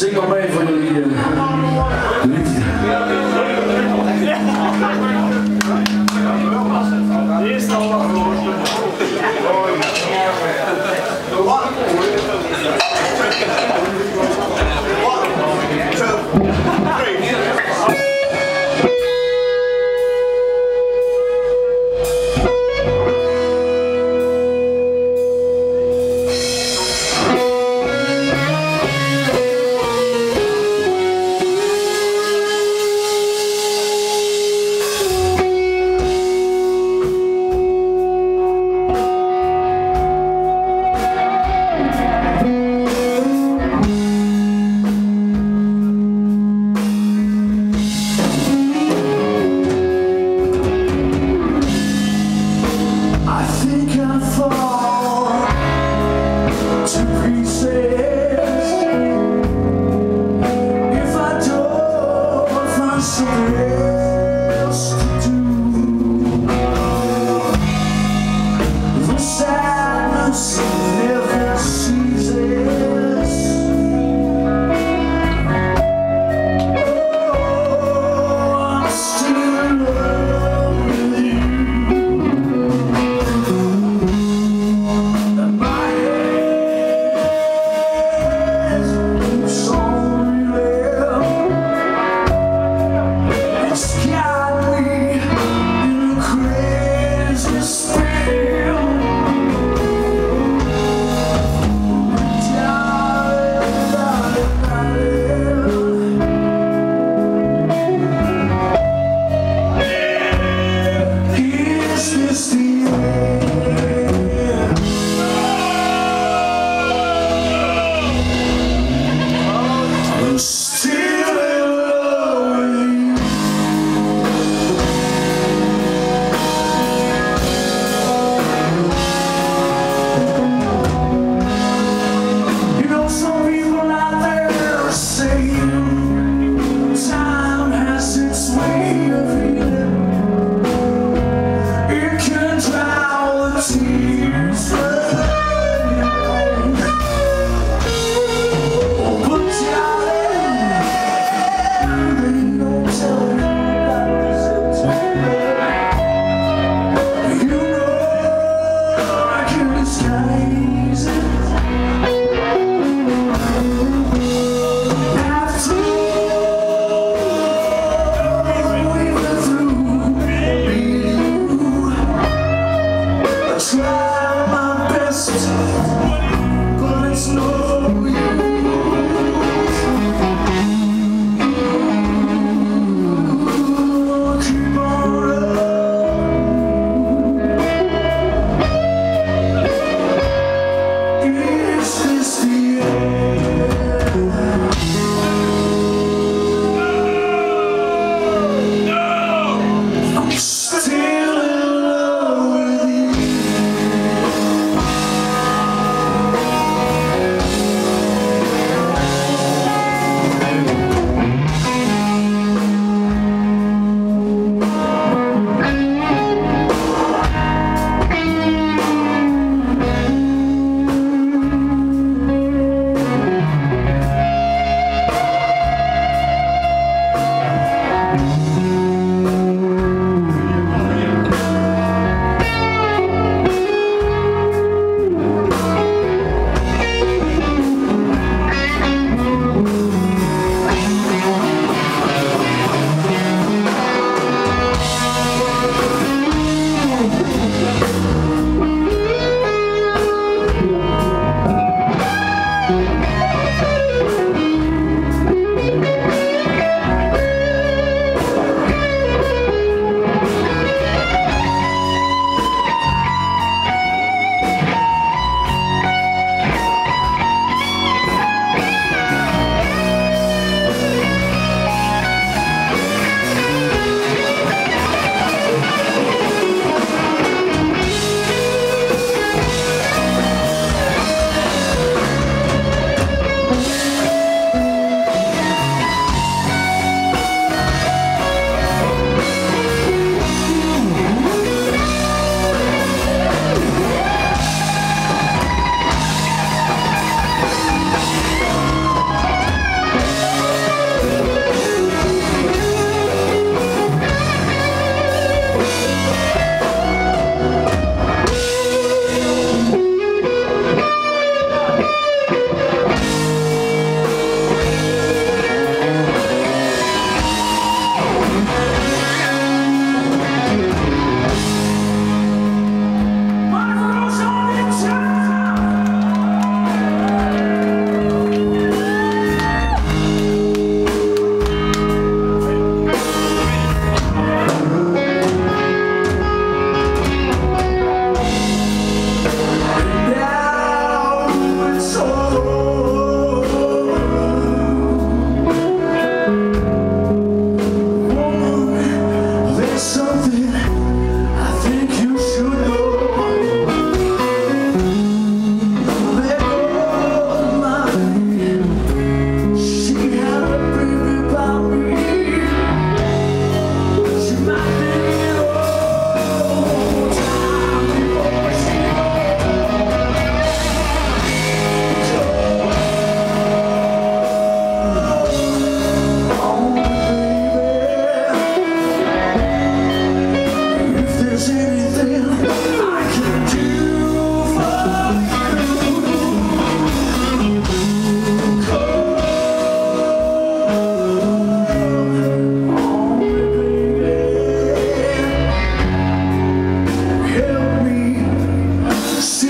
Zing maar mee voor jullie. Eh, liefde. Eerst al think I fall. Música see